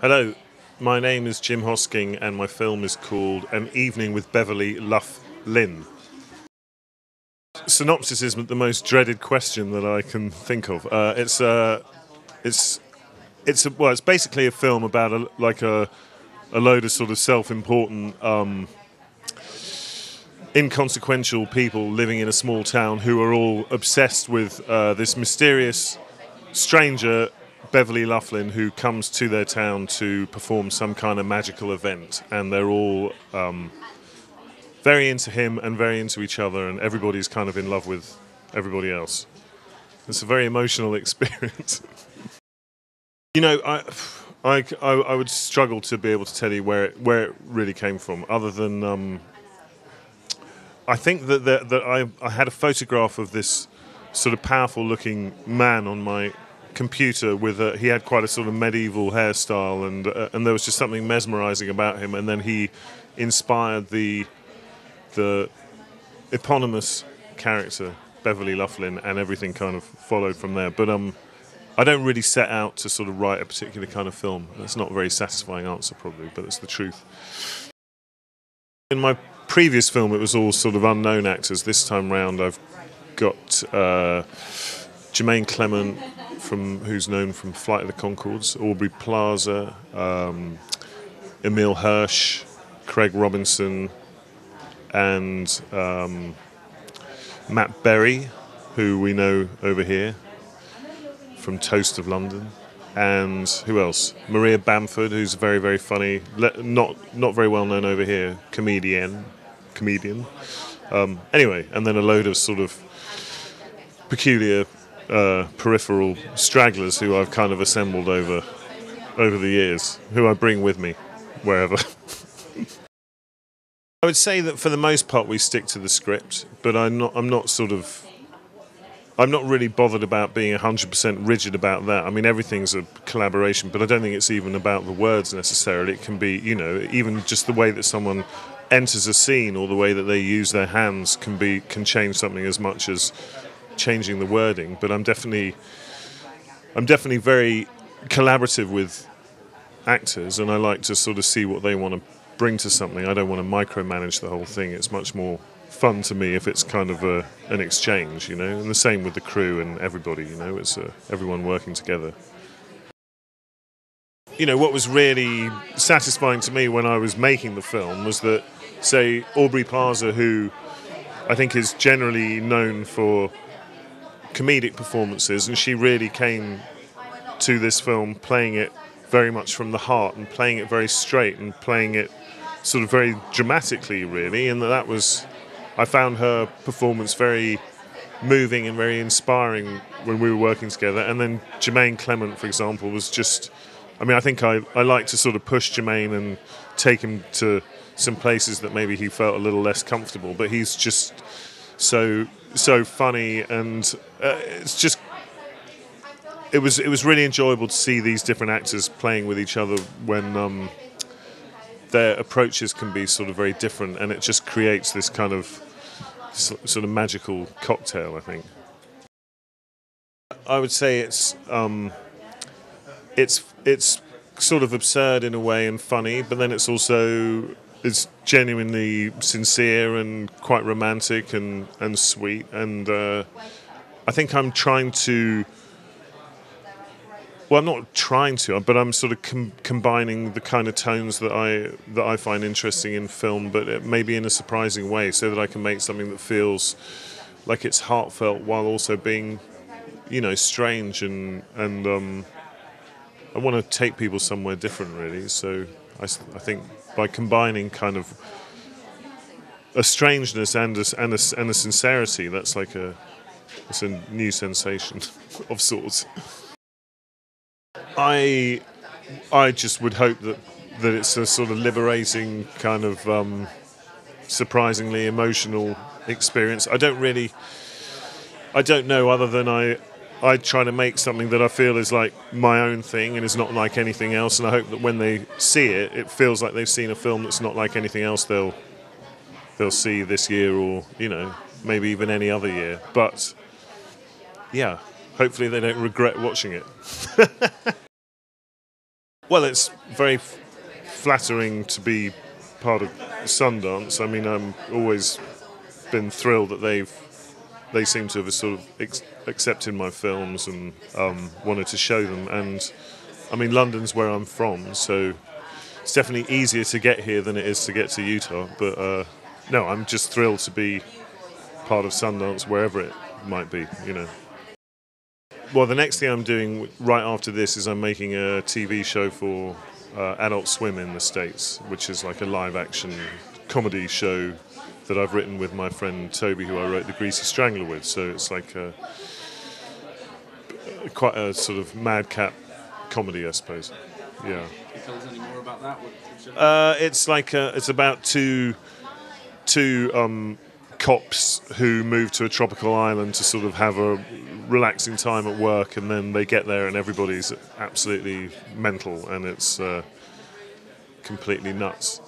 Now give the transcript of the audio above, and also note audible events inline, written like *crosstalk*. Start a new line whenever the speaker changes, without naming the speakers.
Hello, my name is Jim Hosking, and my film is called An Evening with Beverly Luff Linn. Synopsis is the most dreaded question that I can think of. Uh, it's uh, it's it's a, well, it's basically a film about a, like a a load of sort of self-important, um, inconsequential people living in a small town who are all obsessed with uh, this mysterious stranger Beverly Luff Linn who comes to their town to perform some kind of magical event, and they're all um, very into him and very into each other, and everybody's kind of in love with everybody else. It's a very emotional *laughs* experience. you know, I, I, I, would struggle to be able to tell you where it, where it really came from, other than um, I think that that, that I, I had a photograph of this sort of powerful looking man on my computer with a, he had quite a sort of medieval hairstyle and uh, and there was just something mesmerizing about him. And then he inspired the the eponymous character Beverly Luff Linn and everything kind of followed from there. But um I don't really set out to sort of write a particular kind of film. That's not a very satisfying answer probably but it's the truth. In my previous film it was all sort of unknown actors. This time round I've got uh, Jemaine Clement from who's known from Flight of the Conchords, Aubrey Plaza, um, Emile Hirsch, Craig Robinson, and um, Matt Berry, who we know over here from Toast of London, and who else? Maria Bamford, who's very very funny, not not very well known over here, comedian, comedian. Um, anyway, and then a load of sort of peculiar uh, peripheral stragglers who I've kind of assembled over over the years, who I bring with me wherever. *laughs* I would say that for the most part we stick to the script, but I'm not. I'm not sort of. I'm not really bothered about being 100% rigid about that. I mean, everything's a collaboration, but I don't think it's even about the words necessarily. It can be, you know, even just the way that someone enters a scene or the way that they use their hands can be can change something as much as changing the wording, but I'm definitely I'm definitely very collaborative with actors, and I like to sort of see what they want to bring to something. I don't want to micromanage the whole thing. It's much more fun to me if it's kind of a, an exchange, you know. And the same with the crew and everybody, you know. It's everyone working together. You know what was really satisfying to me when I was making the film was that, say, Aubrey Plaza, who I think is generally known for comedic performances, and she really came to this film playing it very much from the heart and playing it very straight and playing it sort of very dramatically, really. And that was, I found her performance very moving and very inspiring when we were working together. And then Jemaine Clement, for example, was just, I mean, I think I, I like to sort of push Jemaine and take him to some places that maybe he felt a little less comfortable, but he's just so so funny, and uh, it's just it was it was really enjoyable to see these different actors playing with each other when um, their approaches can be sort of very different, and it just creates this kind of sort of magical cocktail. I think. I would say it's um, it's it's sort of absurd in a way and funny, but then it's also it's genuinely sincere and quite romantic and, and sweet. And uh, I think I'm trying to. Well, I'm not trying to, but I'm sort of com- combining the kind of tones that I that I find interesting in film, but maybe in a surprising way, so that I can make something that feels like it's heartfelt while also being, you know, strange and and um, I want to take people somewhere different, really. So I, I think by combining kind of a strangeness and a, and a, and a sincerity. That's like a it's a new sensation *laughs* of sorts. I I just would hope that that it's a sort of liberating kind of um, surprisingly emotional experience. I don't really I don't know other than I I try to make something that I feel is like my own thing and is not like anything else. And I hope that when they see it, it feels like they've seen a film that's not like anything else they'll they'll see this year or you know maybe even any other year. But yeah, hopefully they don't regret watching it. *laughs* Well, it's very f- flattering to be part of Sundance. I mean, I'm always been thrilled that they've they seem to have sort of ex- accepted my films and um, wanted to show them. And I mean, London's where I'm from, so it's definitely easier to get here than it is to get to Utah. But uh, no, I'm just thrilled to be part of Sundance, wherever it might be. You know. Well, the next thing I'm doing right after this is I'm making a TV show for uh, Adult Swim in the States, which is like a live action comedy show that I've written with my friend Toby, who I wrote The Greasy Strangler with. So it's like a, quite a sort of madcap comedy, I suppose. Yeah.
Can you tell us any more about that?
Uh, it's like uh it's about two two um, cops who move to a tropical island to sort of have a relaxing time at work, and then they get there and everybody's absolutely mental, and it's uh, completely nuts.